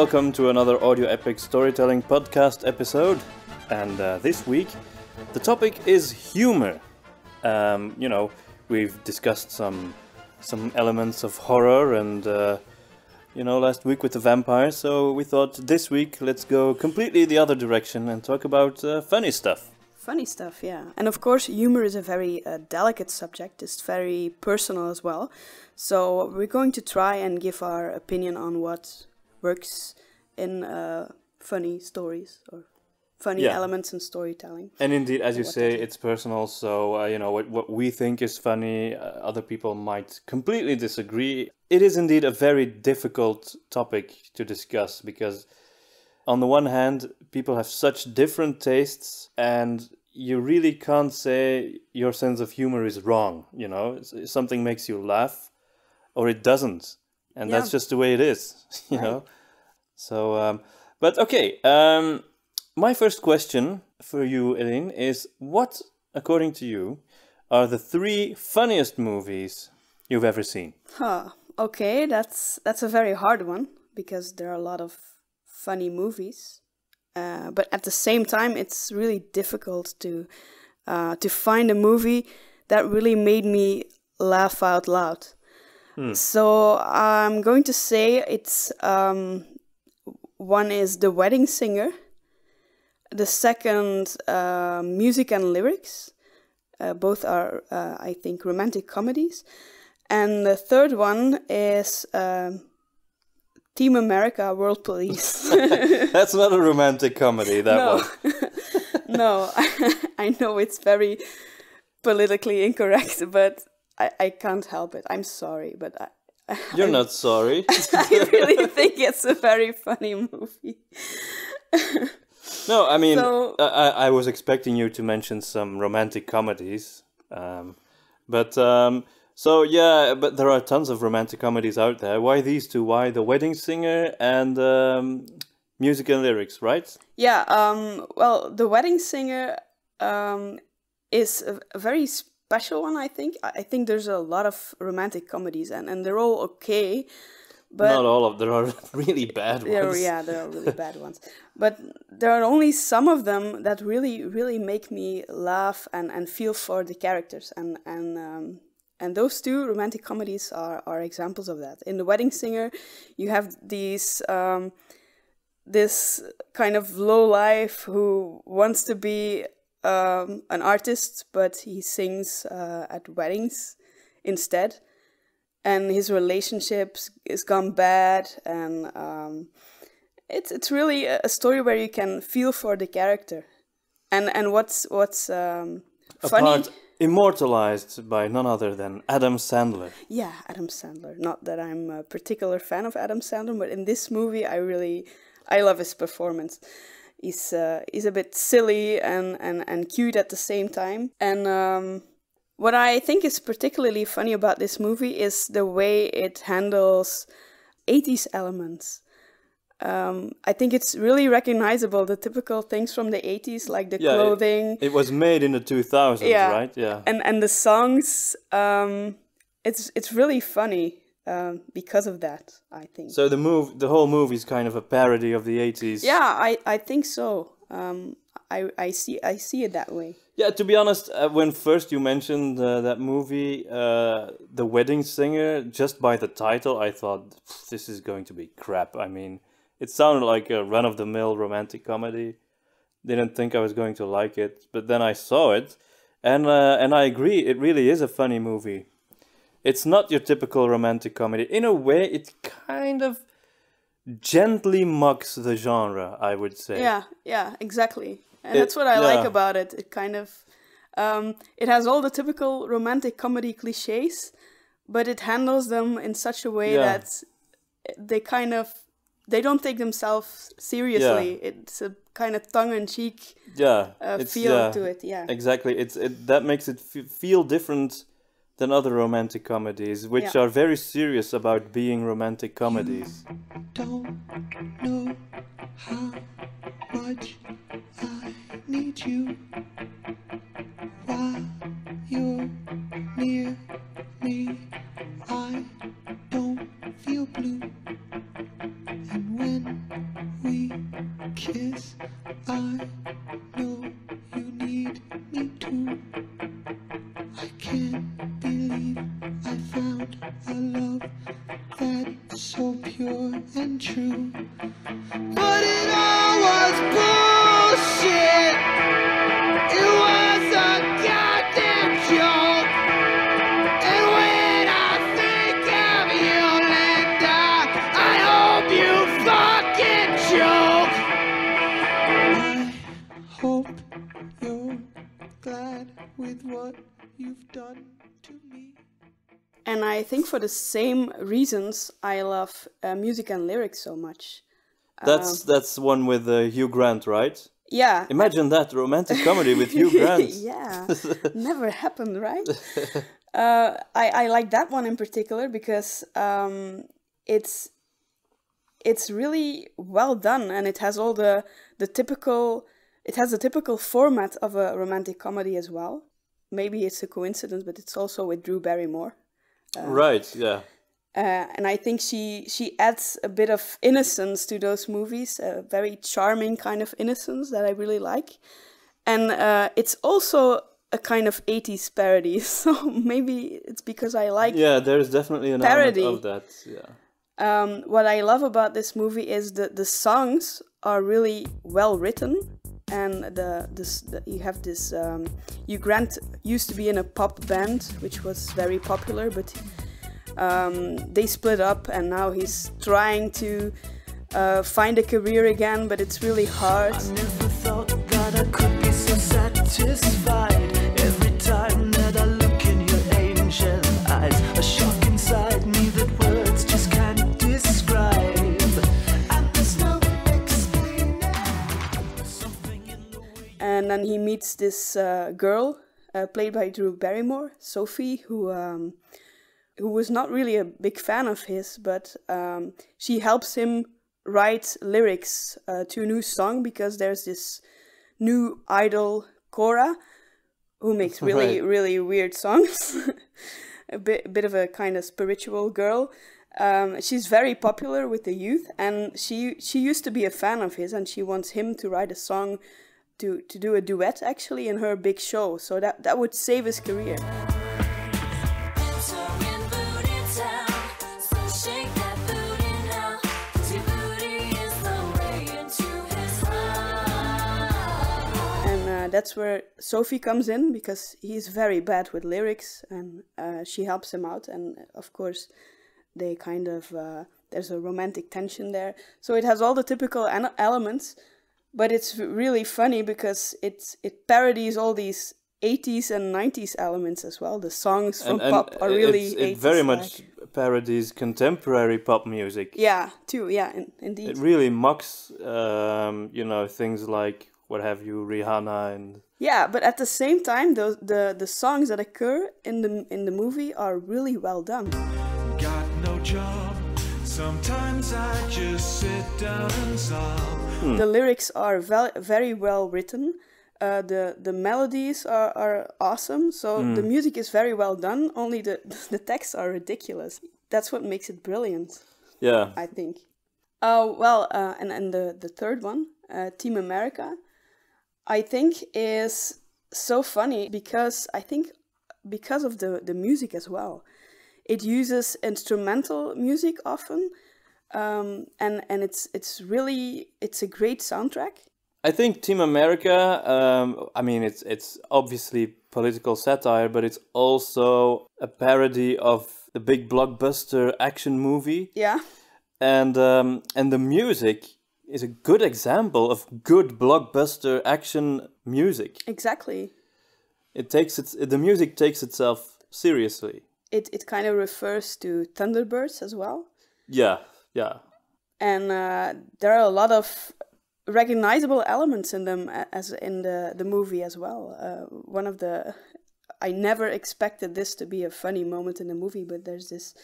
welcome to another Audio Epics Storytelling Podcast episode. And uh, this week, the topic is humor. Um, you know, we've discussed some some elements of horror and uh, you know last week with the vampires. So we thought this week let's go completely the other direction and talk about uh, funny stuff. Funny stuff, yeah. And of course, humor is a very uh, delicate subject. It's very personal as well. So we're going to try and give our opinion on what works in uh, funny stories or funny Yeah. elements in storytelling. And indeed, as you say, it's personal. So uh, you know what what we think is funny, uh, other people might completely disagree. It is indeed a very difficult topic to discuss because, on the one hand, people have such different tastes, and you really can't say your sense of humor is wrong. You know, It's- something makes you laugh, or it doesn't, and that's just the way it is. You know. So, um, but okay. Um, my first question for you, Eline, is what, according to you, are the three funniest movies you've ever seen? Huh. Okay, that's that's a very hard one because there are a lot of funny movies, uh, but at the same time, it's really difficult to uh, to find a movie that really made me laugh out loud. So I'm going to say it's um, one is The Wedding Singer, the second uh, Music and Lyrics. Uh, both are, uh, I think, romantic comedies. And the third one is um, Team America World Police. That's not a romantic comedy, that no, one. no, I know it's very politically incorrect, but I, I can't help it. I'm sorry, but I, You're not sorry. I really think it's a very funny movie. No, I mean, So- I, I was expecting you to mention some romantic comedies. Um, but, um, so yeah, but there are tons of romantic comedies out there. Why these two? Why The Wedding Singer and um, Music and Lyrics, right? Yeah, um, well, The Wedding Singer um, is a, a very special one, I think. I, think there's a lot of romantic comedies, and, and they're all okay. But Not all of there are really bad ones. yeah, there are really bad ones, but there are only some of them that really, really make me laugh and, and feel for the characters, and and um, and those two romantic comedies are are examples of that. In The Wedding Singer, you have these um, this kind of low life who wants to be um, an artist, but he sings uh, at weddings instead. And his relationships is gone bad and um, it's it's really a story where you can feel for the character. And and what's what's um, A funny part immortalized by none other than Adam Sandler. yeah adam sandler. Not that i'm a particular fan of adam sandler but in this movie i really i love his performance he's uh, he's a bit silly and, and and cute at the same time and um, what i think is particularly funny about this movie is the way it handles 80s elements um, I think it's really recognizable the typical things from the 80s, like the Yeah, it- clothing It was made in the 2000s, Yeah. right? Yeah. and and the songs. Um, it's it's really funny um, because of that. I think. So the move, the whole movie is kind of a parody of the 80s. yeah, I, I think so. Um, I I see I see it that way. Yeah, to be honest, uh, when first you mentioned uh, that movie, uh, The Wedding Singer, just by the title, I thought this is going to be crap. I mean, it sounded like a run of the mill romantic comedy. Didn't think I was going to like it, but then I saw it, and uh, and I agree, it really is a funny movie. It's not your typical romantic comedy. In a way, it kind of gently mocks the genre, I would say. Yeah, yeah, exactly. And It- that's what I like about it. It kind of um, it has all the typical romantic comedy cliches, but it handles them in such a way Yeah. that they kind of they don't take themselves seriously. It's a kind of tongue in cheek Yeah, uh, feel yeah. to it. Yeah. Exactly. It's it that makes it f- feel different than other romantic comedies, which Yeah. are very serious about being romantic comedies. don't know how much I need you for the same reasons, I love uh, music and lyrics so much. That's that's one with uh, Hugh Grant, right? Yeah. Imagine that romantic comedy with Hugh Grant. yeah. Never happened, right? uh, I, I like that one in particular because um, it's it's really well done and it has all the the typical it has the typical format of a romantic comedy as well. Maybe it's a coincidence, but it's also with Drew Barrymore. Right. Yeah. Uh, and I think she she adds a bit of innocence to those movies, a very charming kind of innocence that I really like. And uh, it's also a kind of 80s parody, so maybe it's because I like Yeah. There's definitely an Parody. element of that. Yeah. um, what I love about this movie is that the songs are really well written, and the this the, you have this. Um, Grant used to be in a pop band, which was very popular, but um, they split up, and now he's trying to uh, find a career again, but it's really hard. Then he meets this uh, girl uh, played by Drew Barrymore, Sophie, who um, who was not really a big fan of his, but um, she helps him write lyrics uh, to a new song because there's this new idol Cora who makes really Right. really weird songs, a bit a bit of a kind of spiritual girl. Um, she's very popular with the youth, and she she used to be a fan of his, and she wants him to write a song to to do a duet actually in her big show. So that that would save his career. Uh, that's where Sophie comes in because he's very bad with lyrics, and uh, she helps him out. And of course, they kind of uh, there's a romantic tension there. So it has all the typical elements, but it's really funny because it's it parodies all these 80s and 90s elements as well. The songs from And, and pop are really it's, it 80s very -like. much parodies contemporary pop music. Yeah, too. Yeah, in, indeed. It really mocks, um, you know, things like what have you, Rihanna, and Yeah, but at the same time, those the the songs that occur in the in the movie are really well done. Got no job. Sometimes I just sit down and sob. The lyrics are ve- very well written. Uh, the the melodies are, are awesome. So the music is very well done. Only the the texts are ridiculous. That's what makes it brilliant, yeah, I think. Oh well, uh, and and the the third one, uh, Team America, I think is so funny because I think because of the the music as well. It uses instrumental music often, um, and and it's it's really it's a great soundtrack. I think Team America. Um, I mean, it's it's obviously political satire, but it's also a parody of the big blockbuster action movie, Yeah, and um, and the music is a good example of good blockbuster action music. exactly. It takes its the music takes itself seriously. It it kind of refers to Thunderbirds as well, Yeah, yeah. and uh, there are a lot of recognizable elements in them as in the the movie as well. Uh, one of the I never expected this to be a funny moment in the movie, but there's this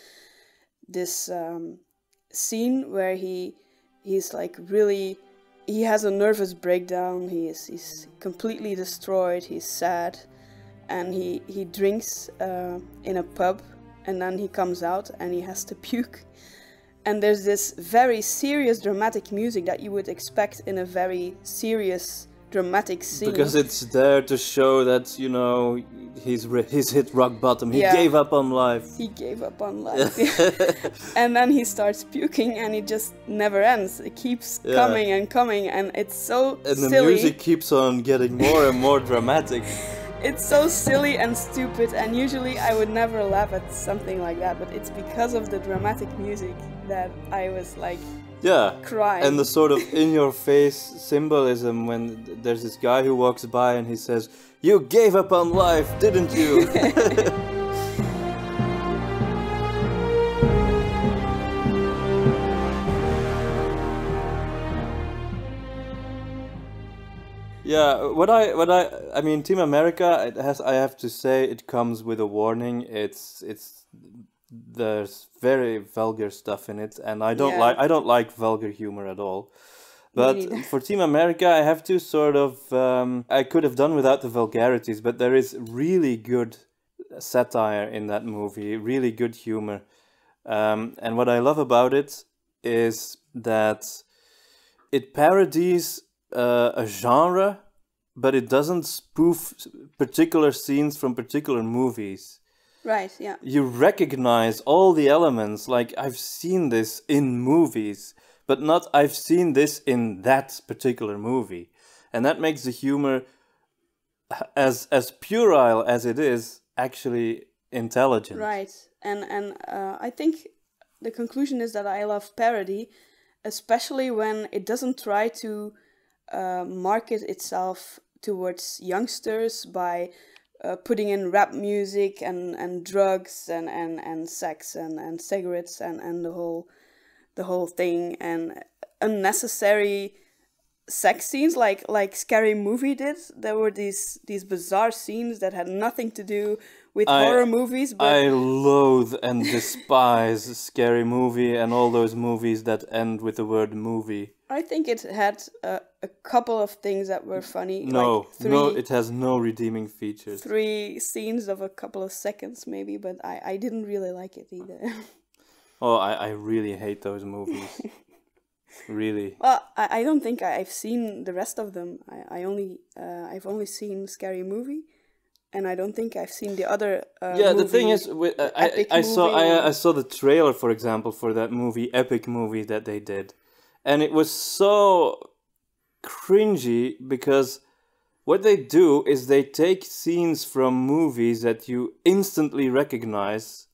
this um, scene where he he's like really he has a nervous breakdown. He is he's completely destroyed. He's sad, and he he drinks uh, in a pub, and then he comes out and he has to puke. And there's this very serious dramatic music that you would expect in a very serious dramatic scene. Because it's there to show that you know he's he's hit rock bottom. He Yeah. gave up on life. he gave up on life. and then he starts puking and it just never ends. It keeps Yeah. coming and coming and it's so And the music keeps on getting more and more dramatic. It's so silly and stupid and usually I would never laugh at something like that, but it's because of the dramatic music that I was like Yeah. crying. And the sort of in your face symbolism when there's this guy who walks by and he says, You gave up on life, didn't you? Yeah, what I what I I mean, Team America it has I have to say it comes with a warning. It's it's there's very vulgar stuff in it, and I don't Yeah. like I don't like vulgar humor at all. But for Team America, I have to sort of um, I could have done without the vulgarities, but there is really good satire in that movie, really good humor. Um, and what I love about it is that it parodies uh, a genre, but it doesn't spoof particular scenes from particular movies. Right. Yeah. You recognize all the elements, like I've seen this in movies, but not I've seen this in that particular movie. And that makes the humor, as as puerile as it is, actually intelligent. Right. And and uh, I think the conclusion is that I love parody, especially when it doesn't try to uh, market itself towards youngsters by uh, putting in rap music and, and drugs and, and, and sex and, and cigarettes and, and the whole the whole thing and unnecessary sex scenes like like scary movie did. There were these these bizarre scenes that had nothing to do with I- horror movies but I loathe and despise Scary Movie and all those movies that end with the word movie. I think it had uh, a couple of things that were funny. No, like three, no, it has no redeeming features. three scenes of a couple of seconds, maybe, but I, I didn't really like it either. Oh, I, I really hate those movies. really. well, I, I don't think I, I've seen the rest of them. I, I only uh, I've only seen Scary Movie, and I don't think I've seen the other. Uh, Yeah, the thing is, with, uh, I, I saw I, I saw the trailer, for example, for that movie, epic movie that they did, and it was so cringy because what they do is they take scenes from movies that you instantly recognize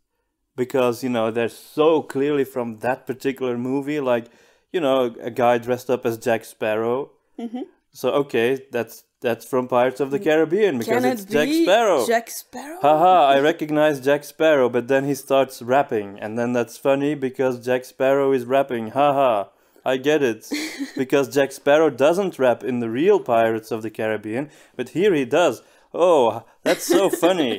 because you know they're so clearly from that particular movie like you know a guy dressed up as jack sparrow Mm-hmm. so okay that's that's from pirates of the caribbean because Can it's it jack sparrow. Jack Sparrow. haha i recognize jack sparrow but then he starts rapping and then that's funny because jack sparrow is rapping. Haha i get it. Because jack sparrow doesn't rap in the real pirates of the caribbean but here he does. Oh that's so funny.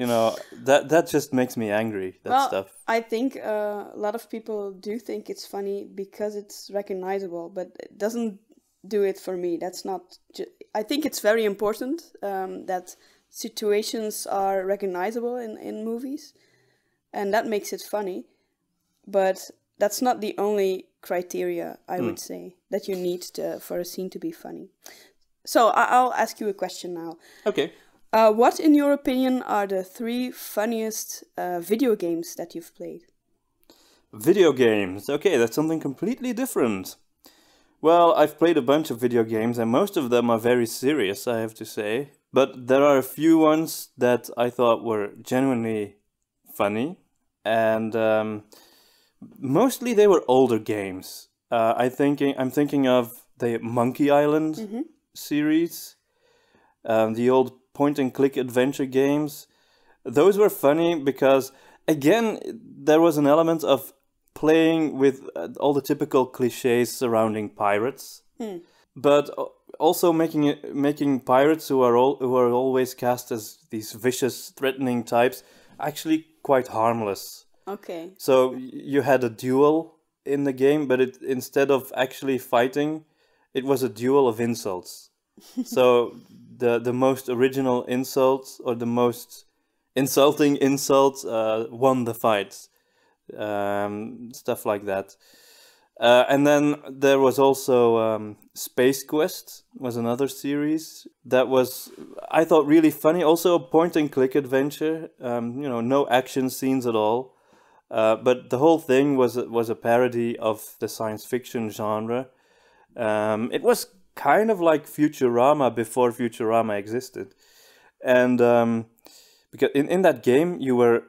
You know that that just makes me angry that well, stuff. I think uh, a lot of people do think it's funny because it's recognizable, but it doesn't do it for me. That's not. Ju- I think it's very important um, that situations are recognizable in, in movies, and that makes it funny. But that's not the only criteria I would say that you need to, for a scene to be funny. So I- I'll ask you a question now. okay Uh, what, in your opinion, are the three funniest uh, video games that you've played? Video games. Okay, that's something completely different. Well, I've played a bunch of video games, and most of them are very serious, I have to say. But there are a few ones that I thought were genuinely funny, and um, mostly they were older games. Uh, I thinking I'm thinking of the Monkey Island series, um, the old point and click adventure games. Those were funny because again there was an element of playing with uh, all the typical cliches surrounding pirates, but also making it, making pirates who are all who are always cast as these vicious, threatening types actually quite harmless. Okay. So you had a duel in the game, but it instead of actually fighting, it was a duel of insults. so the the most original insults or the most insulting insults uh, won the fight. Um, stuff like that. Uh, and then there was also um, Space Quest was another series that was I thought really funny. Also a point and click adventure. Um, you know, no action scenes at all. Uh, but the whole thing was was a parody of the science fiction genre. Um, it was kind of like Futurama before Futurama existed, and um, because in, in that game you were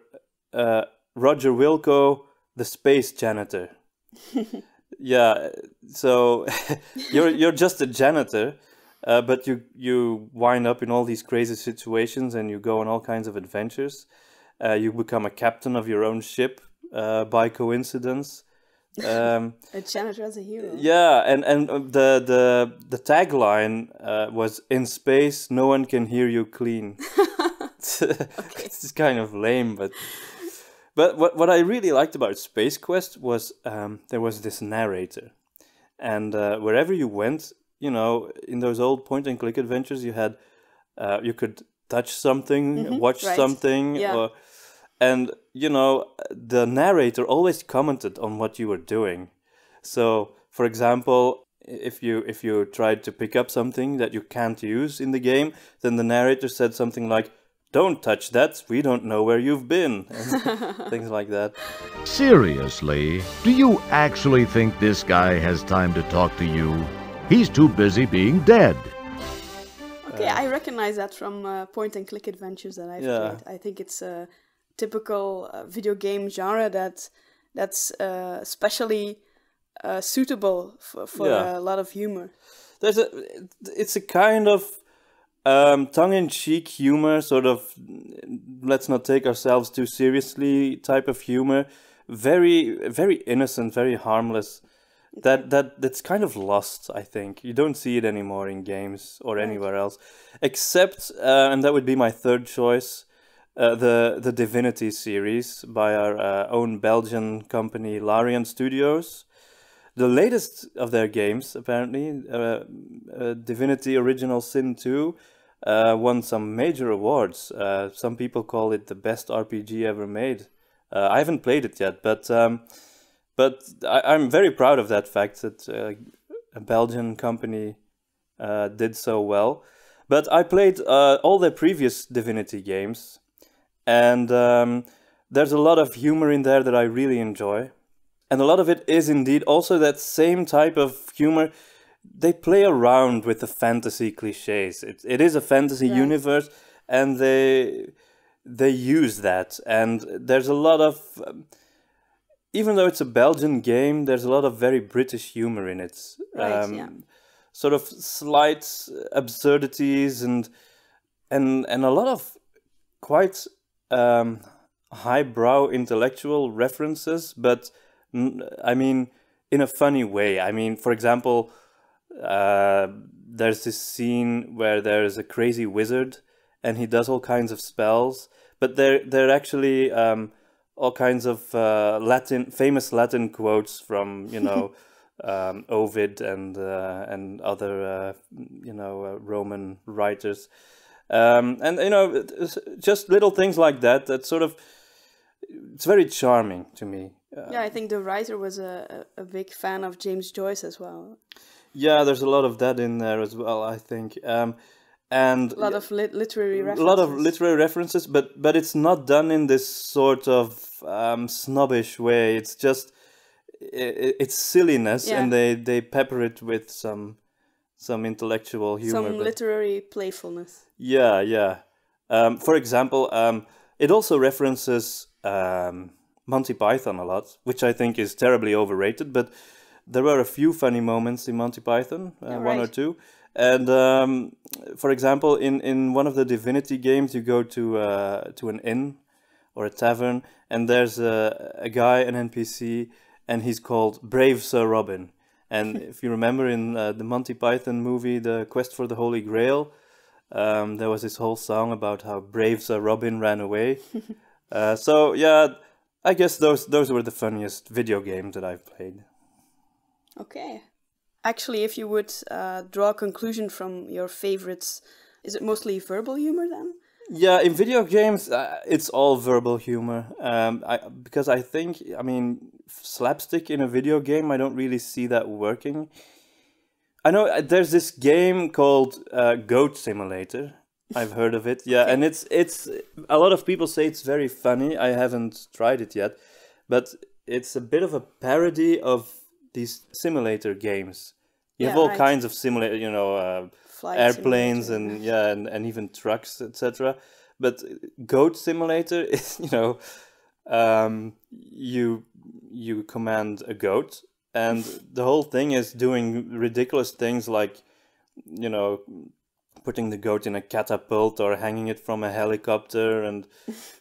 uh, Roger Wilco, the space janitor. yeah, so you're you're just a janitor, uh, but you you wind up in all these crazy situations and you go on all kinds of adventures. Uh, you become a captain of your own ship uh, by coincidence. Um, A janitor as a hero. yeah, and and uh, the the the tagline uh, was "In space, no one can hear you clean." it's kind of lame, but but what what I really liked about Space Quest was um, there was this narrator, and uh, wherever you went, you know, in those old point and click adventures, you had uh, you could touch something, watch Mm-hmm. right. something, Yeah. or and you know the narrator always commented on what you were doing. So, for example, if you if you tried to pick up something that you can't use in the game, then the narrator said something like, "Don't touch that. We don't know where you've been," things like that. Seriously, do you actually think this guy has time to talk to you? He's too busy being dead. Okay, I recognize that from uh, point and click adventures that I've Yeah. played. I think it's a typical uh, video game genre that that's uh, especially uh, suitable for, for Yeah. a lot of humor. There's a it's a kind of um, tongue-in-cheek humor, sort of let's not take ourselves too seriously type of humor. Very very innocent, very harmless. That that that's kind of lost. I think you don't see it anymore in games or anywhere else, except uh, and that would be my third choice. Uh, the the Divinity series by our uh, own Belgian company Larian Studios the latest of their games, apparently, uh, uh, Divinity Original Sin 2, uh, won some major awards. Uh, some people call it the best RPG ever made. Uh, I haven't played it yet, but um, but I, I'm very proud of that fact that uh, a Belgian company did so well. But I played all their previous Divinity games, and um, there's a lot of humor in there that I really enjoy and a lot of it is indeed also that same type of humor. They play around with the fantasy cliches. It it is a fantasy Right. universe, and they they use that. And there's a lot of um, even though it's a Belgian game, there's a lot of very British humor in it. Right, yeah. Sort of slight absurdities and and and a lot of quite um, highbrow intellectual references, but I mean in a funny way. I mean, for example, uh, there's this scene where there's a crazy wizard and he does all kinds of spells, but they're they're actually um, all kinds of uh, Latin famous Latin quotes from you know. Um, Ovid and uh, and other uh, you know uh, Roman writers, um, and you know just little things like that that sort of it's very charming to me. Uh, yeah, I think the writer was a, a, a big fan of James Joyce as well. yeah, there's a lot of that in there as well. I think, um, and A lot of lit- literary a references. lot of literary references, but but it's not done in this sort of um, snobbish way. It's just i it's silliness, Yeah. and they they pepper it with some some intellectual humor. Some literary playfulness. Yeah, yeah. Um, for example, um, it also references um, Monty Python a lot, which I think is terribly overrated. But there were a few funny moments in Monty Python, uh, one or two. And um, for example, in, in one of the Divinity games, you go to uh, to an inn or a tavern, and there's a, a guy, an NPC, and he's called Brave Sir Robin. And if you remember in uh, the Monty Python movie, The Quest for the Holy Grail, um, there was this whole song about how brave Sir Robin ran away. uh, so yeah, I guess those those were the funniest video games that I've played. Okay. Actually, if you would uh, draw a conclusion from your favorites, is it mostly verbal humor then? Yeah, in video games, uh, it's all verbal humor. Um, I because I think I mean slapstick in a video game, I don't really see that working. I know uh, there's this game called uh, Goat Simulator. I've heard of it. Yeah, and it's it's a lot of people say it's very funny. I haven't tried it yet, but it's a bit of a parody of these simulator games. You have Yeah, all right. kinds of simulator, you know, uh, airplanes simulator. and yeah, and, and even trucks, etc. But Goat Simulator is, you know, um, you you command a goat, and the whole thing is doing ridiculous things like you know, putting the goat in a catapult or hanging it from a helicopter and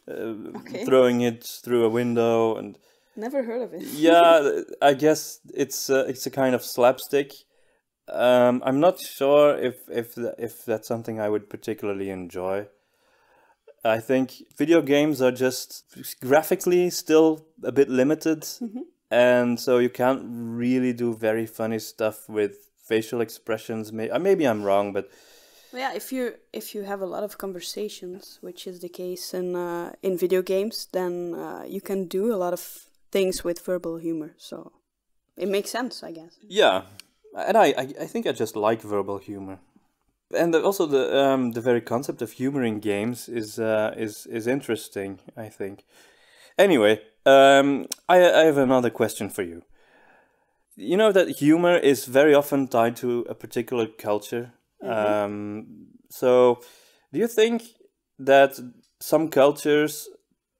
uh, Okay. throwing it through a window and Never heard of it. yeah, I guess it's uh, it's a kind of slapstick. Um, I'm not sure if if if that's something I would particularly enjoy. I think video games are just graphically still a bit limited, and so you can't really do very funny stuff with facial expressions. May- uh, maybe I'm wrong, but Yeah, if you if you have a lot of conversations, which is the case in uh, in video games, then uh, you can do a lot of things with verbal humor. So it makes sense, I guess. Yeah, and I, I, I think I just like verbal humor, and the, also the um the very concept of humor in games is uh is is interesting. I think. Anyway, um, I I have another question for you. You know that humor is very often tied to a particular culture. Um, so, do you think that some cultures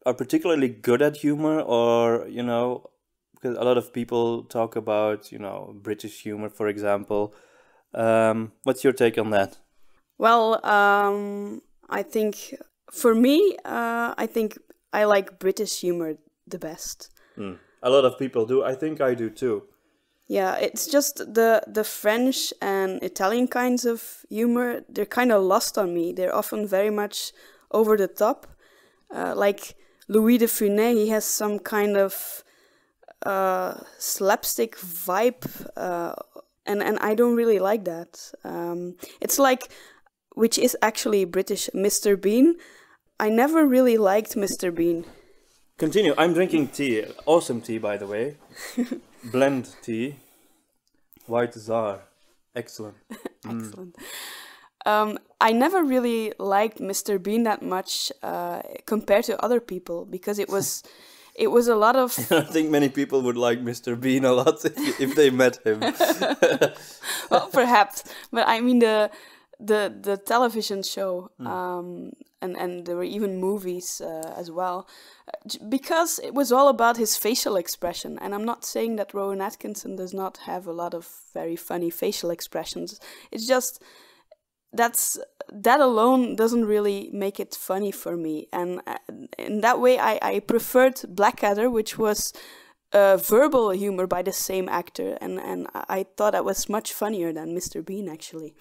are particularly good at humor, or you know, because a lot of people talk about you know British humor, for example. Um, what's your take on that? Well, um, I think for me, uh, I think I like British humor the best. A lot of people do. I think I do too. Yeah, it's just the the French and Italian kinds of humor. They're kind of lost on me. They're often very much over the top. Uh, like Louis de Funès, he has some kind of uh, slapstick vibe, uh, and and I don't really like that. Um, it's like, which is actually British, Mr. Bean. I never really liked Mr. Bean. Continue. I'm drinking tea. Awesome tea, by the way. Blend tea. White Czar. Excellent. Excellent. Um, I never really liked Mr. Bean that much uh, compared to other people because it was, it was a lot of I think many people would like Mr. Bean a lot if, if they met him. well, perhaps, but I mean the the the television show, um, and and there were even movies uh, as well, uh, because it was all about his facial expression. And I'm not saying that Rowan Atkinson does not have a lot of very funny facial expressions. It's just that's that alone doesn't really make it funny for me and uh, in that way i, I preferred blackadder which was uh, verbal humor by the same actor and, and I- I thought that was much funnier than mr bean actually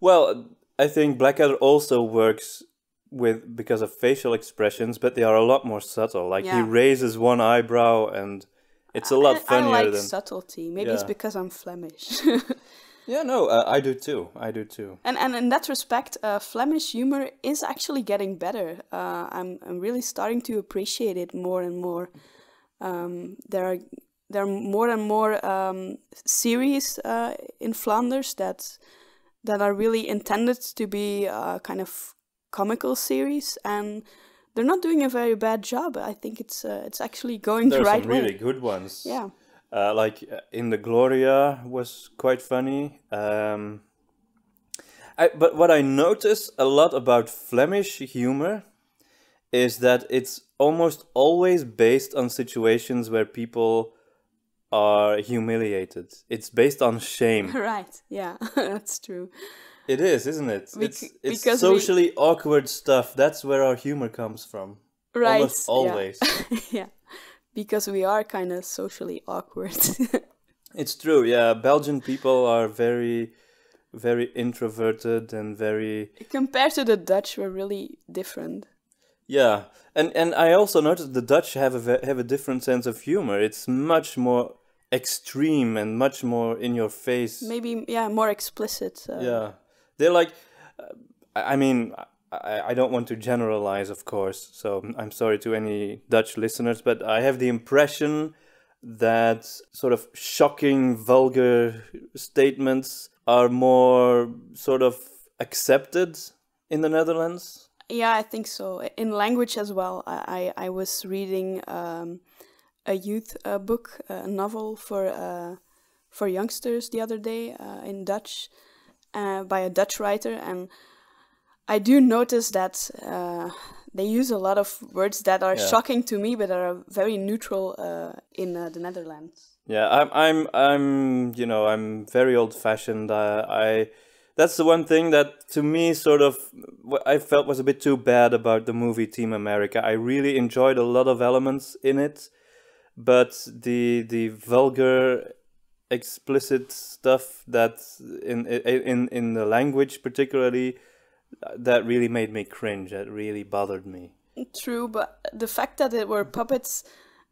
Well, I think Blackadder also works with because of facial expressions, but they are a lot more subtle. Like he raises one eyebrow, and it's a lot I, I funnier like than. subtlety maybe it's because i'm flemish yeah, no, uh, I do too. I do too. and and in that respect uh, flemish humor is actually getting better uh, I'm, I'm really starting to appreciate it more and more um, there are there are more and more um, series uh, in Flanders that that are really intended to be uh, kind of comical series, and they're not doing a very bad job. I think it's uh, it's actually going There the right some really way. good ones. Yeah, Uh, like uh, In De Gloria was quite funny. Um, I, but what I notice a lot about Flemish humor is that it's almost always based on situations where people are humiliated. It's based on shame. right. Yeah, that's true. It is, isn't it? Bec- it's it's because we- socially awkward stuff. That's where our humor comes from. Right. Almost always. yeah, because we are kind of socially awkward. It's true, yeah. Belgian people are very, very introverted and very, Compared to the Dutch, we're really different. yeah. And and I also noticed the Dutch have a have a different sense of humor. It's much more extreme and much more in your face. Maybe yeah, more explicit. Uh, Yeah, they're like, uh, I mean, I, I don't want to generalize, of course. So I'm sorry to any Dutch listeners, but I have the impression that sort of shocking, vulgar statements are more sort of accepted in the Netherlands. Yeah, I think so. In language as well. I, I, I was reading um, a youth uh, book, a novel for uh, for youngsters the other day uh, in Dutch uh, by a Dutch writer, and I do notice that uh, they use a lot of words that are Yeah. shocking to me, but are very neutral uh, in uh, the Netherlands. Yeah, I'm, I'm, I'm, you know, I'm very old-fashioned. Uh, I, that's the one thing that to me sort of what I felt was a bit too bad about the movie Team America. I really enjoyed a lot of elements in it, but the the vulgar, explicit stuff that in in in the language particularly, that really made me cringe. That really bothered me. True, but the fact that it were puppets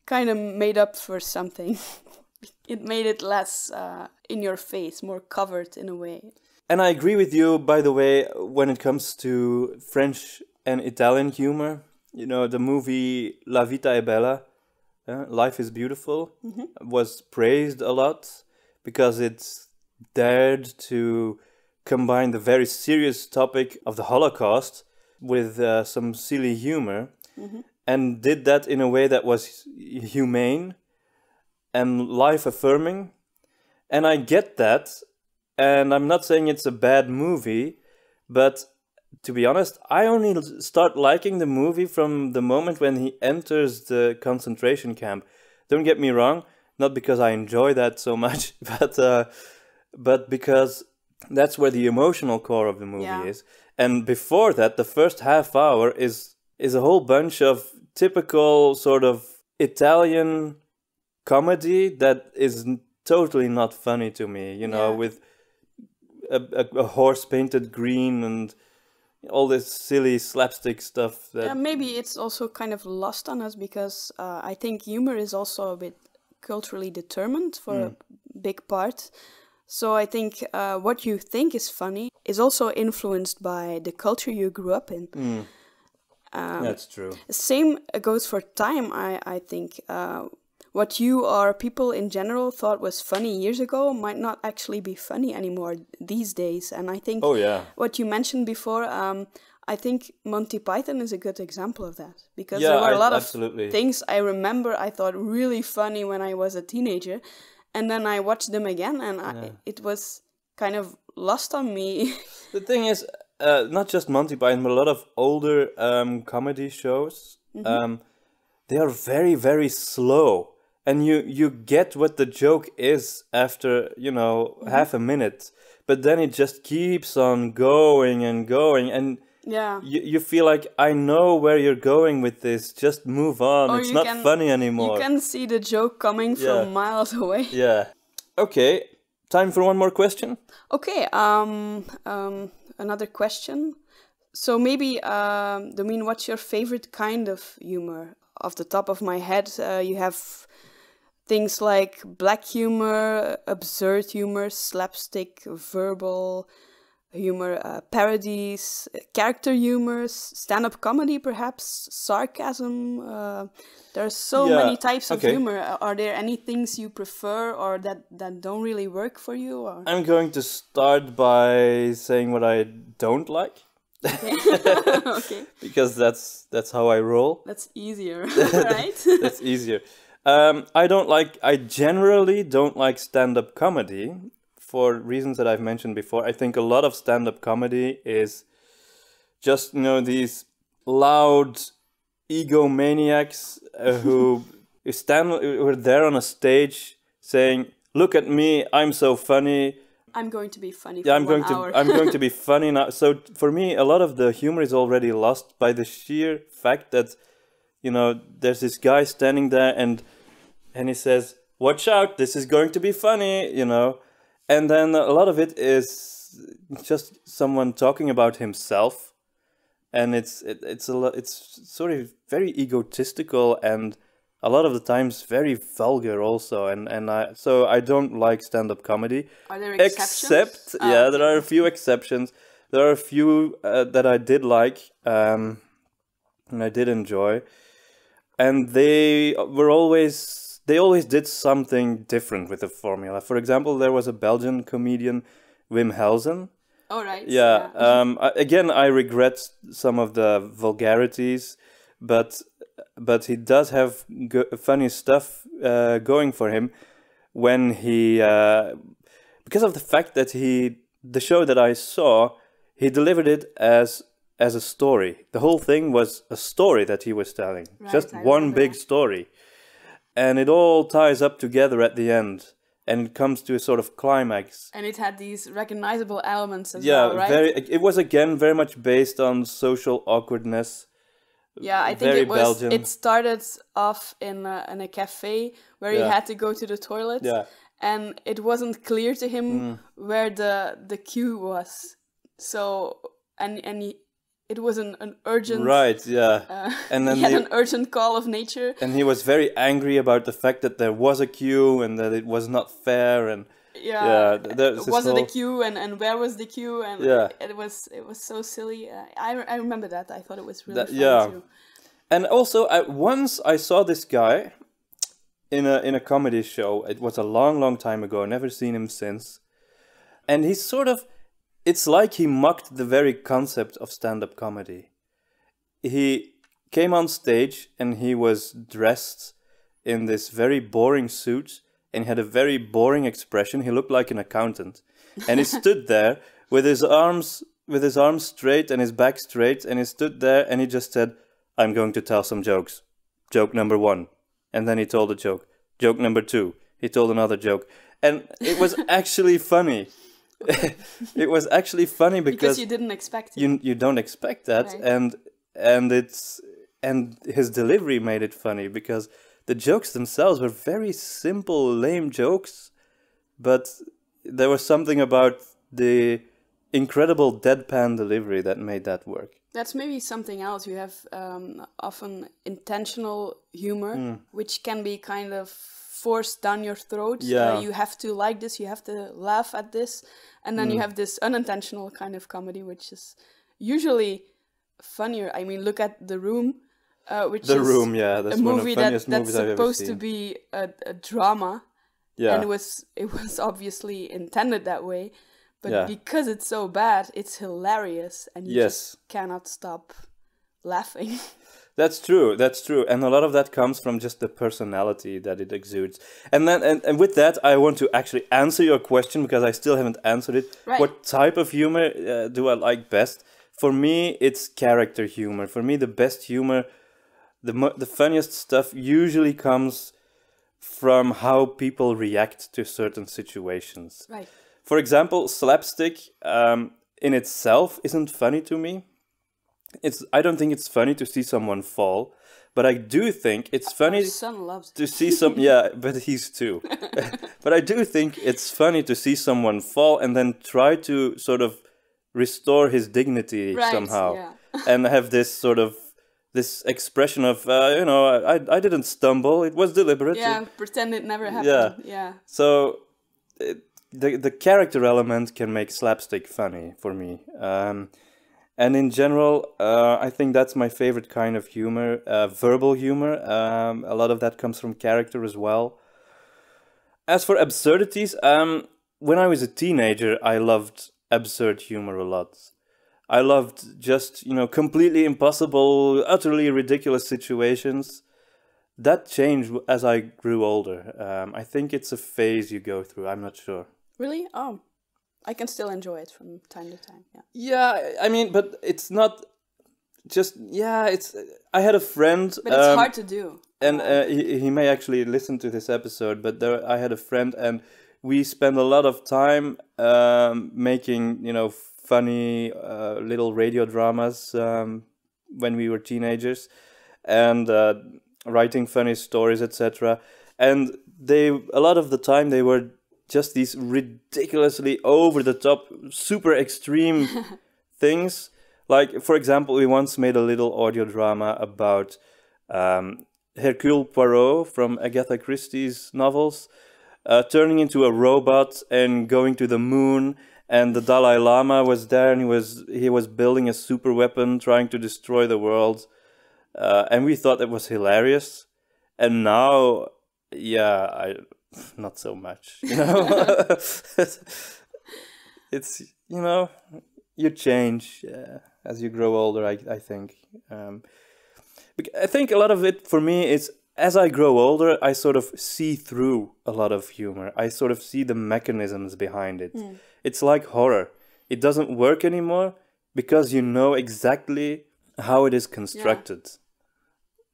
kind of made up for something. it made it less uh, in your face, more covered in a way. And I agree with you, by the way, when it comes to French and Italian humor. You know, the movie La Vita è Bella, uh, Life is Beautiful, was praised a lot because it dared to combine the very serious topic of the Holocaust with uh, some silly humor and did that in a way that was humane and life affirming. And I get that. And I'm not saying it's a bad movie, but to be honest, I only start liking the movie from the moment when he enters the concentration camp. Don't get me wrong, not because I enjoy that so much, but uh, but because that's where the emotional core of the movie Yeah. is. And before that, the first half hour is is a whole bunch of typical sort of Italian comedy that is totally not funny to me. You know, Yeah. with a, a, a horse painted green and all this silly slapstick stuff. That Yeah, maybe it's also kind of lost on us because uh, I think humor is also a bit culturally determined for a big part. So I think uh, what you think is funny is also influenced by the culture you grew up in. that's true. Same goes for time. I I think uh, what you or people in general thought was funny years ago might not actually be funny anymore these days. And I think Oh yeah. what you mentioned before, um, I think Monty Python is a good example of that because Yeah, there were a lot absolutely. of things I remember I thought really funny when I was a teenager, and then I watched them again, and I, it was kind of lost on me. The thing is, uh, not just Monty Python, but a lot of older um, comedy shows. Um, they are very, very slow, and you you get what the joke is after you know half a minute, but then it just keeps on going and going, and yeah. you you feel like I know where you're going with this. Just move on. Or it's not can- funny anymore. You can see the joke coming Yeah. from miles away. Yeah. Okay. Time for one more question. Okay, um, um, another question. So maybe, um, I mean, what's your favorite kind of humor? Off the top of my head, uh, you have things like black humor, absurd humor, slapstick, verbal humor, uh, parodies, uh, character humors, stand-up comedy, perhaps sarcasm. Uh, there are so Yeah, many types of humor. Uh, Are there any things you prefer or that that don't really work for you? Or I'm going to start by saying what I don't like okay, because that's that's how I roll. that's easier, right? That's easier. Um, I don't like. I generally don't like stand-up comedy for reasons that I've mentioned before. I think a lot of stand-up comedy is just you know these loud egomaniacs uh, who stand who are there on a stage saying, "Look at me, I'm so funny." I'm going to be funny. For Yeah, I'm going to. I'm going to be funny now. So for me, a lot of the humor is already lost by the sheer fact that you know there's this guy standing there and and he says, "Watch out, this is going to be funny," you know, and then a lot of it is just someone talking about himself, and it's it, it's a lot it's sort of very egotistical and a lot of the times very vulgar also. And and I so I don't like stand up comedy. Are there exceptions? except Ah, yeah okay. there are a few exceptions. There are a few uh, that i did like um and i did enjoy. And they were always they always did something different with the formula for example there was a belgian comedian wim helsen All right. yeah, um I- again i regret some of the vulgarities but but he does have funny stuff uh, going for him when he uh, because of the fact that he the show that i saw he delivered it as as a story. The whole thing was a story that he was telling, Right, just I one big that. story, and it all ties up together at the end, and it comes to a sort of climax. And it had these recognizable elements as yeah, well, right? very. It was again very much based on social awkwardness. yeah, I think very it was. Belgian. It started off in a, in a cafe where he had to go to the toilet. Yeah. Mm. and it wasn't clear to him where the the queue was. So and and he, it was an, an urgent Right. Yeah. Uh, and then he had the- an urgent call of nature. and he was very angry about the fact that there was a queue and that it was not fair and Yeah, Yeah, th- there's this was it whole- a queue and, and where was the queue and Yeah. it was it was so silly. Uh, I I remember that. I thought it was really That- funny yeah. too. and also I, once I saw this guy in a in a comedy show. It was a long, long time ago. Never seen him since. And he's sort of, it's like he mocked the very concept of stand-up comedy. He came on stage and he was dressed in this very boring suit and he had a very boring expression. He looked like an accountant, and he stood there with his arms with his arms straight and his back straight, and he stood there and he just said, "I'm going to tell some jokes. Joke number one." And then he told a joke. Joke number two. He told another joke, and it was actually funny. it was actually funny because because, you didn't expect it. you you don't expect that Right. and and it's and his delivery made it funny because the jokes themselves were very simple lame jokes but there was something about the incredible deadpan delivery that made that work That's maybe something else. You have um, often intentional humor, Hmm. which can be kind of forced down your throat. Uh, Yeah. you have to like this, you have to laugh at this. And then Hmm. you have this unintentional kind of comedy, which is usually funnier. I mean, look at The Room, uh, which the is room yeah that's a one of movie that, funniest that's movies i've ever supposed to be a, a drama. yeah And it was it was obviously intended that way. But Yeah. because it's so bad, it's hilarious and you Yes. just cannot stop laughing. That's true. That's true, and a lot of that comes from just the personality that it exudes. And then, and, and with that, I want to actually answer your question because I still haven't answered it. Right. What type of humor uh, do I like best? For me, it's character humor. For me, the best humor, the the funniest stuff usually comes from how people react to certain situations. right. For example, slapstick um, in itself isn't funny to me. It's I don't think it's funny to see someone fall, but I do think it's funny son loves it. to see some. yeah, but he's two. but I do think it's funny to see someone fall and then try to sort of restore his dignity Right, somehow, yeah. and have this sort of this expression of uh, you know I I didn't stumble. It was deliberate. Yeah, pretend it never happened. Yeah. Yeah. So it, the the character element can make slapstick funny for me. Um, and in general, uh, I think that's my favorite kind of humor, uh, verbal humor. Um, a lot of that comes from character as well. As for absurdities, um, when I was a teenager, I loved absurd humor a lot. I loved just, you know, completely impossible, utterly ridiculous situations that changed as I grew older. Um, I think it's a phase you go through. I'm not sure. Really? Oh. I can still enjoy it from time to time. Yeah. Yeah, I mean, but it's not just yeah. It's I had a friend, But it's um, hard to do. and uh, he, he may actually listen to this episode. But there, I had a friend, and we spent a lot of time um, making you know funny uh, little radio dramas um, when we were teenagers, and uh, writing funny stories, etc. And they a lot of the time they were just these ridiculously over the top, super extreme things. Like, for example, we once made a little audio drama about um, Hercule Poirot from Agatha Christie's novels uh, turning into a robot and going to the moon. And the Dalai Lama was there, and he was he was building a super weapon, trying to destroy the world. Uh, and we thought it was hilarious. And now, yeah, I not so much. You know, it's you know you change uh, as you grow older. I I think. Um, I think a lot of it for me is as I grow older, I sort of see through a lot of humor. I sort of see the mechanisms behind it. It's like horror. It doesn't work anymore, because you know exactly how it is constructed.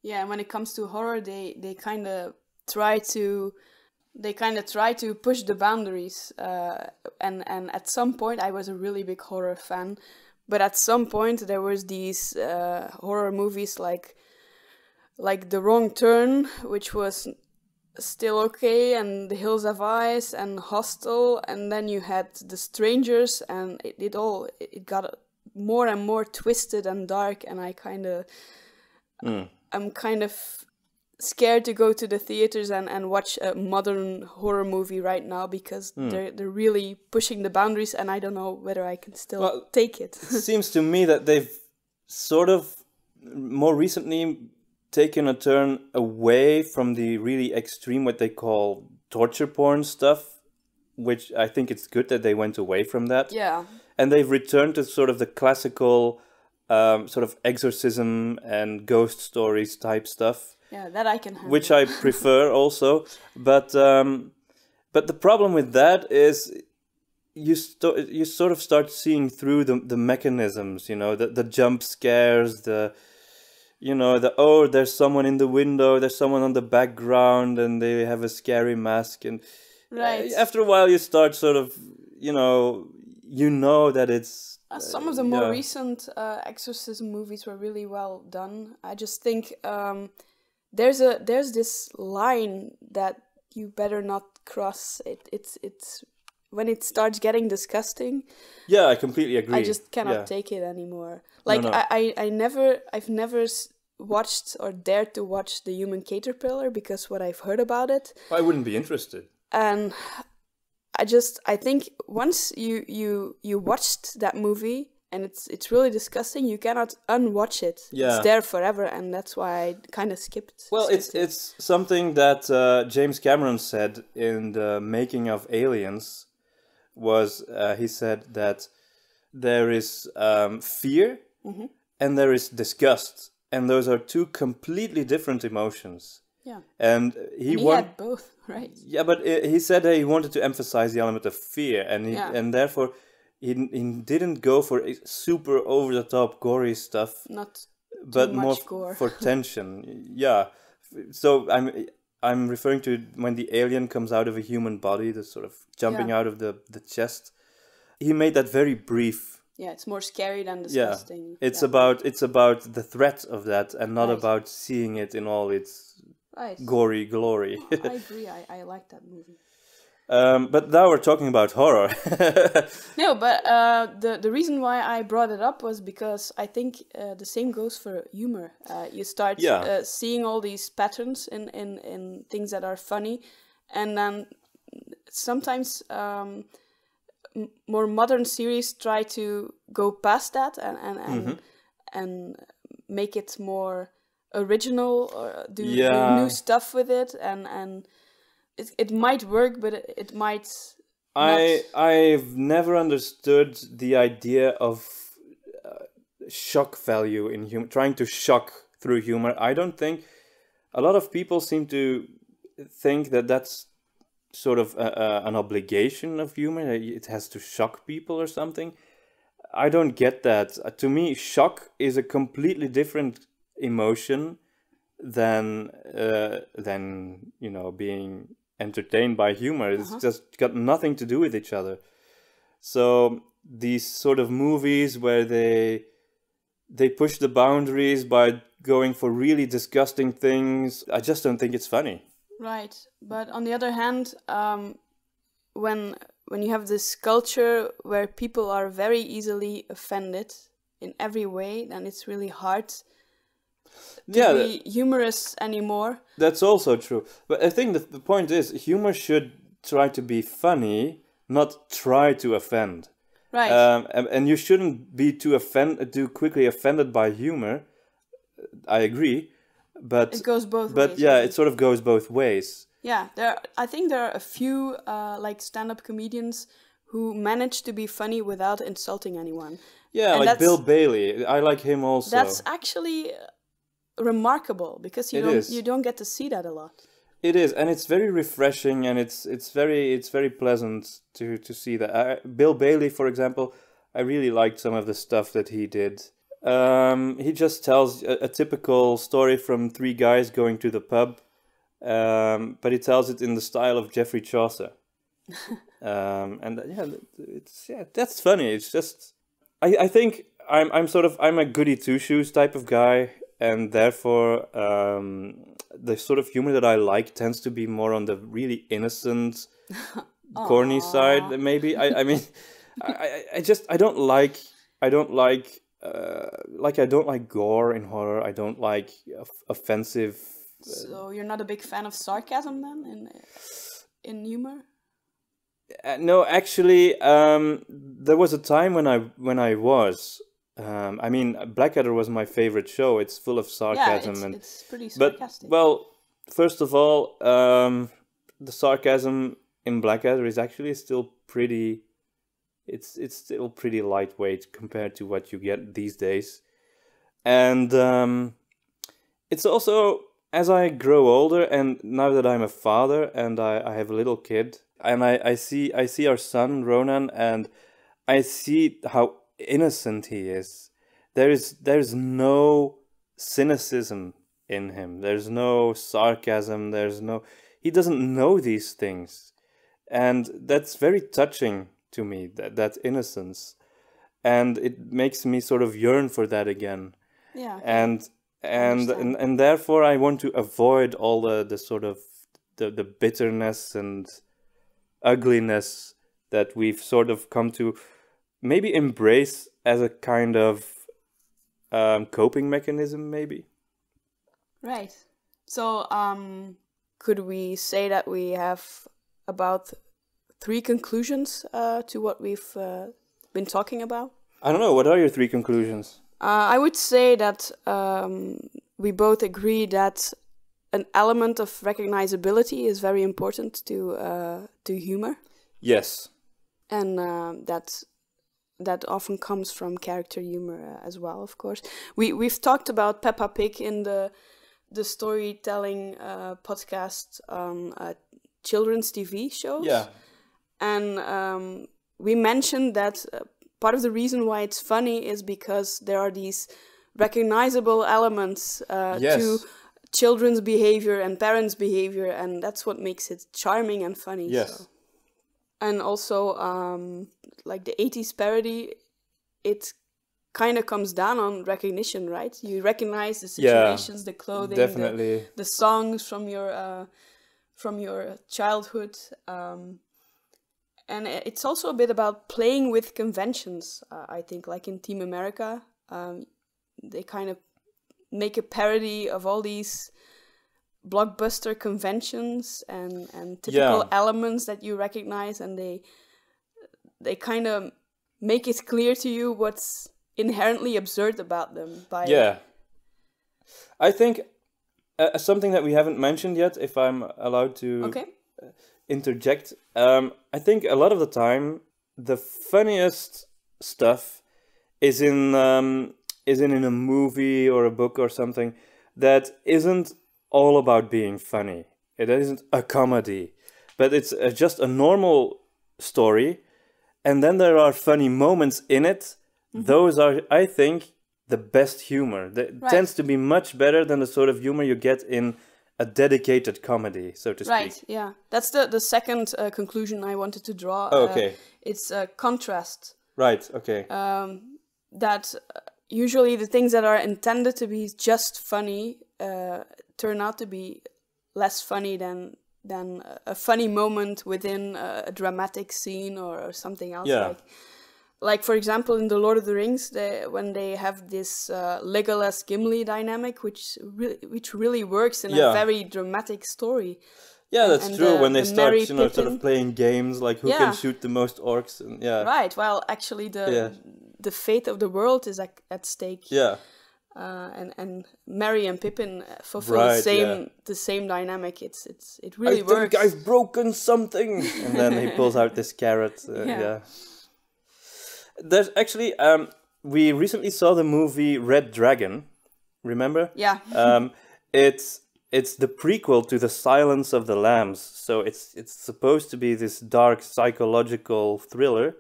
Yeah, and when it comes to horror, they they kind of try to they kind of try to push the boundaries. Uh, and and at some point, I was a really big horror fan, but at some point there was these uh, horror movies like like The Wrong Turn, which was still okay, and The Hills Have Eyes, and Hostel, and then you had The Strangers, and it, it all it got more and more twisted and dark, and I kind of I'm kind of scared to go to the theaters and, and watch a modern horror movie right now because they're they're really pushing the boundaries and I don't know whether I can still Well, take it. seems to me that they've sort of more recently taken a turn away from the really extreme what they call torture porn stuff which i think it's good that they went away from that yeah. and they've returned to sort of the classical um, sort of exorcism and ghost stories type stuff Yeah, that I can handle. which I prefer also. But um, but the problem with that is you you sort of start seeing through the the mechanisms, you know, the the jump scares, the you know, the oh, there's someone in the window, there's someone on the background, and they have a scary mask, and Right. uh, after a while you start sort of, you know, you know that it's Uh, some of the more yeah. recent uh, exorcism movies were really well done. I just think um, there's a there's this line that you better not cross. It it's it's when it starts getting disgusting. yeah, I completely agree. I just cannot Yeah. take it anymore. Like no. I, I, I never I've never watched or dared to watch the Human Caterpillar because what I've heard about it, I wouldn't be interested. and I just I think once you you you watched that movie and it's it's really disgusting, you cannot unwatch it. Yeah. It's there forever, and that's why I kind of skipped. Well, it's it. it's something that uh, James Cameron said in the making of Aliens. Was uh, he said that there is um, fear Mm-hmm. and there is disgust, and those are two completely different emotions. yeah. And he, And he had both, right? yeah, but uh, he said that he wanted to emphasize the element of fear, and he, Yeah. and therefore he he didn't go for super over the top gory stuff Not but more gore. for tension. Yeah. So I'm I'm referring to when the alien comes out of a human body, the sort of jumping Yeah. out of the the chest. He made that very brief. yeah, it's more scary than Yeah. disgusting. It's yeah. about it's about the threat of that and not Right. about seeing it in all its right. gory glory. I agree. I, I like that movie. Um, but now we're talking about horror. No, but uh, the the reason why I brought it up was because I think uh, the same goes for humor. Uh, you start Yeah. uh, seeing all these patterns in, in, in things that are funny, and then sometimes um, m- more modern series try to go past that and and and, Mm-hmm. and make it more original or do, do new stuff with it, and and it, it might work, but it, it might I I've never understood the idea of uh, shock value in humor, trying to shock through humor. I don't think a lot of people seem to think that that's sort of a, a, an obligation of humor. It has to shock people or something. I don't get that. Uh, to me, shock is a completely different emotion than uh, than you know being entertained by humor. It's just got nothing to do with each other. So these sort of movies where they they push the boundaries by going for really disgusting things, I just don't think it's funny. Right, but on the other hand, um, when when you have this culture where people are very easily offended in every way, then it's really hard to Yeah, be humorous anymore. That's also true. But I think that the point is humor should try to be funny, not try to offend. Right. Um, and, and you shouldn't be too offend too quickly offended by humor. I agree, but it goes both but ways. yeah, it sort of goes both ways. yeah. There, I think there are a few uh, like stand-up comedians who manage to be funny without insulting anyone. Yeah, And like Bill Bailey. I like him also. That's actually remarkable because you It don't is. you don't get to see that a lot. It is, and it's very refreshing, and it's it's very it's very pleasant to to see that. I, Bill Bailey, for example, I really liked some of the stuff that he did. Um, he just tells a, a typical story from three guys going to the pub, um, but he tells it in the style of Geoffrey Chaucer. um, and yeah, it's yeah, that's funny. It's just I, I think I'm I'm sort of I'm a goody two shoes type of guy, and therefore um, the sort of humor that I like tends to be more on the really innocent, corny side. Maybe I I mean I, I just I don't like I don't like uh, like I don't like gore in horror. I don't like off- offensive. So you're not a big fan of sarcasm then in in humor? Uh, no, actually, um, there was a time when I when I was. Um, I mean, Blackadder was my favorite show. It's full of Yeah, sarcasm it's, and it's pretty but well, first of all, um, the sarcasm in Blackadder is actually still pretty. It's it's still pretty lightweight compared to what you get these days, and um, it's also as I grow older and now that I'm a father and I, I have a little kid and I, I see I see our son Ronan and I see how innocent he is. There is there's no cynicism in him. There's no sarcasm. There's no he doesn't know these things. And that's very touching to me, that that innocence. And it makes me sort of yearn for that again yeah. and and, and and therefore I want to avoid all the the sort of the the bitterness and ugliness that we've sort of come to maybe embrace as a kind of um, coping mechanism maybe? Right. So, um, could we say that we have about three conclusions uh, to what we've uh, been talking about? i don't know. What are your three conclusions? Uh, I would say that um, we both agree that an element of recognizability is very important to uh, to humor, yes. And uh, that that often comes from character humor uh, as well. Of course, we we've talked about Peppa Pig in the the storytelling uh, podcast on uh, children's TV shows. yeah and um, we mentioned that uh, part of the reason why it's funny is because there are these recognizable elements uh, Yes. to children's behavior and parents' behavior, and that's what makes it charming and funny. Yes. so. And also, um, like the 80s parody, it kind of comes down on recognition, right? You recognize the Yeah, situations, the clothing, the- definitely the songs from your uh, from your childhood um, and it's also a bit about playing with conventions uh, i think like in team america um, they kind of make a parody of all these blockbuster conventions and and typical Yeah. elements that you recognize and they they kind of make it clear to you what's inherently absurd about them by Yeah. I think uh, something that we haven't mentioned yet, if I'm allowed to okay interject, um, I think a lot of the time the funniest stuff is in um, is in, in a movie or a book or something that isn't all about being funny. It isn't a comedy, but it's uh, just a normal story, and then there are funny moments in it. Those are, I think, the best humor. That Right. tends to be much better than the sort of humor you get in a dedicated comedy, so to speak. Right. Yeah. That's the the second uh, conclusion I wanted to draw. Oh, Uh, okay. it's a contrast Right. Okay. um, that uh, usually the things that are intended to be just funny uh, turn out to be less funny than than a- funny moment within a, a dramatic scene or, or something else. Yeah. Like, like for example, in the Lord of the Rings, they, when they have this uh, Legolas Gimli dynamic, which really, which really works in Yeah. a very dramatic story. Yeah, that's and true. the- when they the start, Merry you know, sort of playing games like who Yeah. can shoot the most orcs, and yeah, Right. Well, actually, the Yeah. the fate of the world is at, at stake. yeah, uh, and and Merry and Pippin uh, fulfill the same yeah. the same dynamic. It's it's it really I works. think I've broken something, and then he pulls out this carrot. Uh, Yeah. yeah. There's actually, um, we recently saw the movie Red Dragon. Remember? yeah, um, it's it's the prequel to the Silence of the Lambs. So it's it's supposed to be this dark psychological thriller.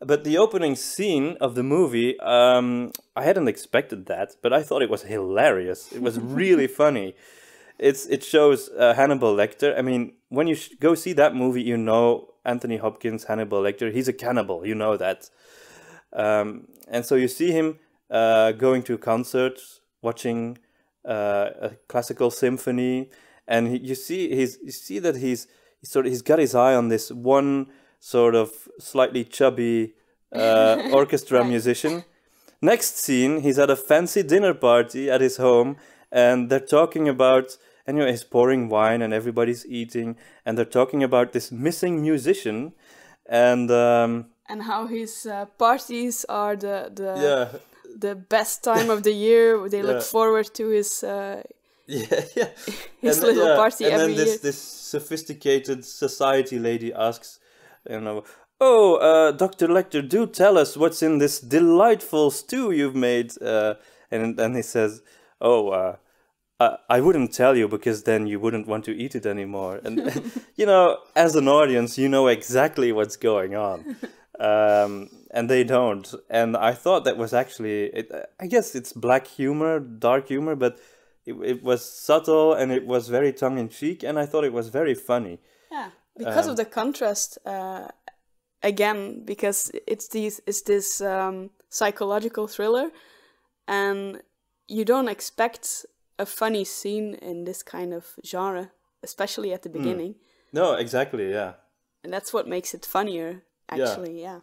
But the opening scene of the movie, um, I hadn't expected that, but I thought it was hilarious. It was really funny. It's it shows uh, Hannibal Lecter. I mean, when you sh- go see that movie, you know Anthony Hopkins, Hannibal Lecter. He's a cannibal. You know that. Um, and so you see him uh, going to a concert, watching uh, a classical symphony, and he, you see he's you see that he's, he's sort of he's got his eye on this one sort of slightly chubby uh, orchestra musician. Next scene, he's at a fancy dinner party at his home, and they're talking about. Anyway, he's pouring wine, and everybody's eating, and they're talking about this missing musician, and um, And how his uh, parties are the the yeah, the best time of the year. They Yeah. look forward to his uh, Yeah, yeah. His And little party and every then this year. this sophisticated society lady asks, you know, oh, uh, Doctor Lecter, do tell us what's in this delightful stew you've made. Uh, and then he says, oh, uh, I, I wouldn't tell you because then you wouldn't want to eat it anymore. And you know, as an audience, you know exactly what's going on. Um, and they don't. And I thought that was actually, it, I guess it's black humor, dark humor, but it, it was subtle and it was very tongue in cheek. And I thought it was very funny. Yeah, because Um, of the contrast. Uh, again, because it's these it's this um, psychological thriller, and you don't expect a funny scene in this kind of genre, especially at the Hmm. beginning, No, exactly, yeah. and that's what makes it funnier. Actually, yeah.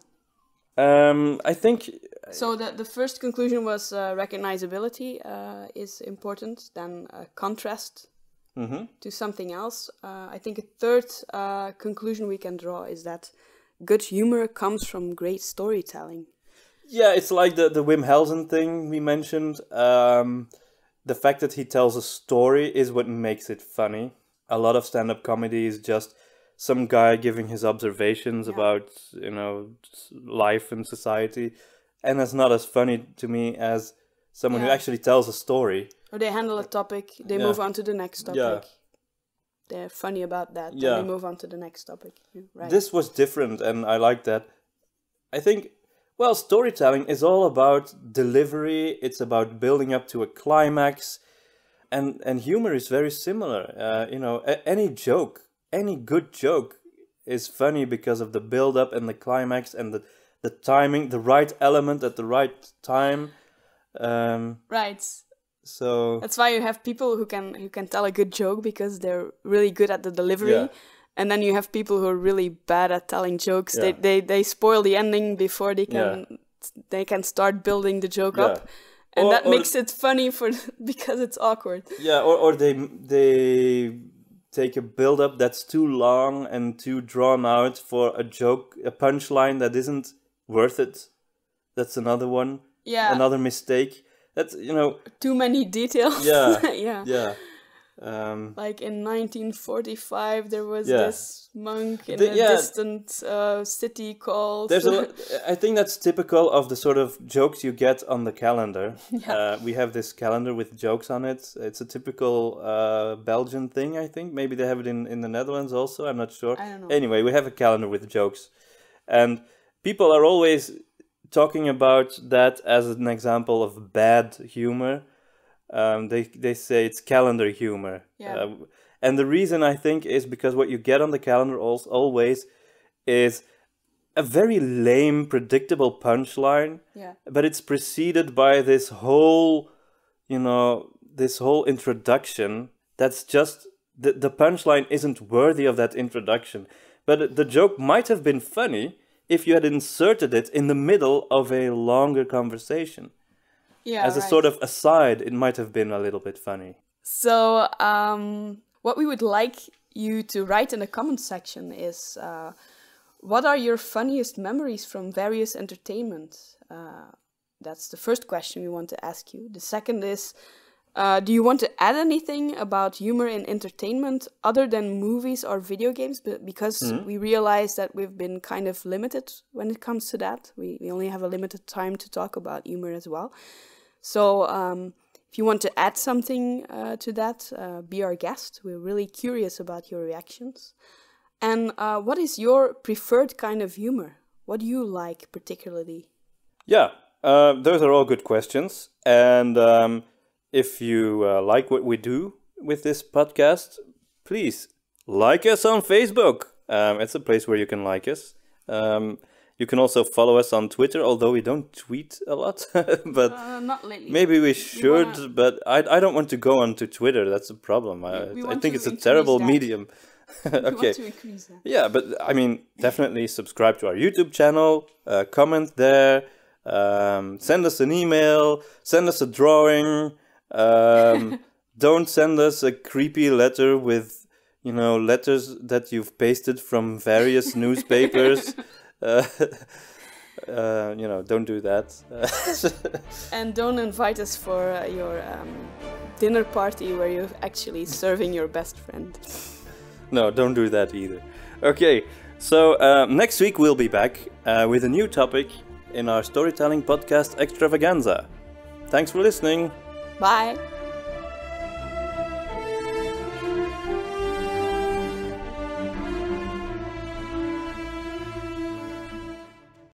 Um, I think, So the the first conclusion was uh, recognizability uh, is important, then uh, contrast mhm. to something else. Uh, I think a third uh, conclusion we can draw is that good humor comes from great storytelling. Yeah, it's like the the Wim Helsen thing we mentioned. Um, the fact that he tells a story is what makes it funny. A lot of stand-up comedy is just some guy giving his observations about you know life and society, and it's not as funny to me as someone who actually tells a story. Or they handle a topic, they Yeah. move on to the next topic. Yeah. They're funny about that, Yeah. then they move on to the next topic. Right. This was different, and I like that. I think, well, storytelling is all about delivery. It's about building up to a climax, and and humor is very similar. Uh, you know, a- any joke, any good joke, is funny because of the build up and the climax and the the timing, the right element at the right time. Um, right. So That's why you have people who can who can tell a good joke because they're really good at the delivery. Yeah. And then you have people who are really bad at telling jokes. They, Yeah. they they spoil the ending before they can they can start building the joke Yeah. up. And Or- that or- makes it funny for because it's awkward. Yeah, or, or they they take a build up that's too long and too drawn out for a joke, a punchline that isn't worth it. That's another one. Yeah. Another mistake. That's you know, Too many details. Yeah, yeah. yeah. Um, Like in 1945, there was Yeah. this monk in The- a yeah. distant uh, city called. there's a. I think that's typical of the sort of jokes you get on the calendar. Uh, we have this calendar with jokes on it. It's a typical uh, Belgian thing, I think. Maybe they have it in in the Netherlands also. I'm not sure. I don't know. Anyway, we have a calendar with jokes, and people are always talking about that as an example of bad humor. Um, they they say it's calendar humor. Yeah. Uh, and the reason I think is because what you get on the calendar als- always is a very lame, predictable punchline, yeah. but it's preceded by this whole, you know, this whole introduction that's just the, the punchline isn't worthy of that introduction. But the joke might have been funny if you had inserted it in the middle of a longer conversation. Yeah. As a right. sort of aside, it might have been a little bit funny. So, um, what we would like you to write in the comment section is uh, what are your funniest memories from various entertainment? Uh, that's the first question we want to ask you. The second is uh, do you want to add anything about humor in entertainment other than movies or video games? Because we realize that we've been kind of limited when it comes to that, we, we only have a limited time to talk about humor as well. So, um, if you want to add something uh, to that, uh, be our guest. We're really curious about your reactions. And uh, what is your preferred kind of humor? what do you like particularly? Yeah, uh, those are all good questions. And um, if you uh, like what we do with this podcast, please like us on Facebook. Um, it's a place where you can like us. Um, you can also follow us on Twitter, although we don't tweet a lot. but Uh, not lately. maybe we should. wanna- But I, I don't want to go onto Twitter. That's a problem. I, we I think it's a terrible that. medium. We okay. want to increase that. Yeah, but I mean, definitely subscribe to our YouTube channel, uh, comment there, um, send us an email, send us a drawing. Um, don't send us a creepy letter with, you know, letters that you've pasted from various newspapers. Uh, uh, you know, don't do that. And don't invite us for uh, your um, dinner party where you're actually serving your best friend. No, don't do that either. Okay, so um, next week we'll be back uh, with a new topic in our storytelling podcast extravaganza. Thanks for listening. Bye.